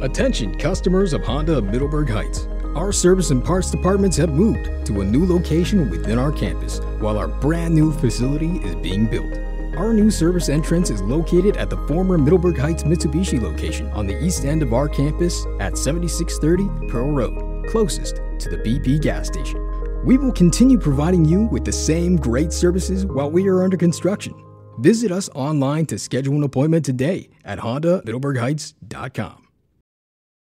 Attention customers of Honda of Middleburg Heights. Our service and parts departments have moved to a new location within our campus while our brand new facility is being built. Our new service entrance is located at the former Middleburg Heights Mitsubishi location on the east end of our campus at 7630 Pearl Road, closest to the BP gas station. We will continue providing you with the same great services while we are under construction. Visit us online to schedule an appointment today at HondaMiddleburgHeights.com.